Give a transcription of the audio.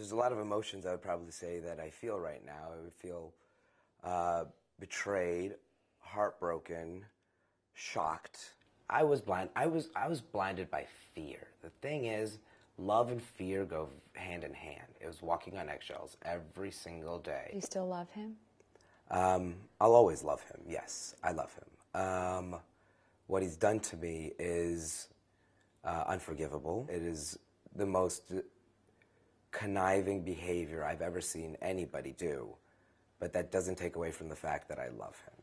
there's a lot of emotions I would probably say that I feel right now. I would feel uh, betrayed, heartbroken, shocked. I was blind. I was I was blinded by fear. The thing is, love and fear go hand in hand. It was walking on eggshells every single day. You still love him? Um, I'll always love him. Yes, I love him. Um, what he's done to me is uh, unforgivable. It is the most conniving behavior I've ever seen anybody do, but that doesn't take away from the fact that I love him.